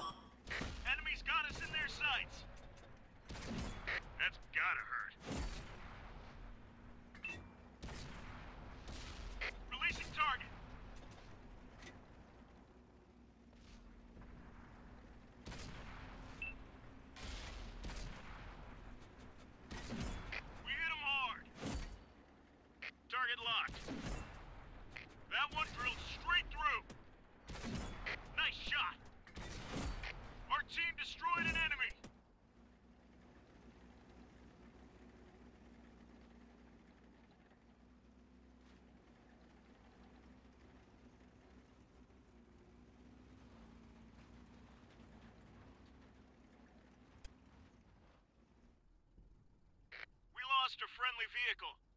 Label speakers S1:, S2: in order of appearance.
S1: Enemies got us in their sights. That's gotta hurt. Releasing target. We hit 'em hard. Target locked. Vehicle.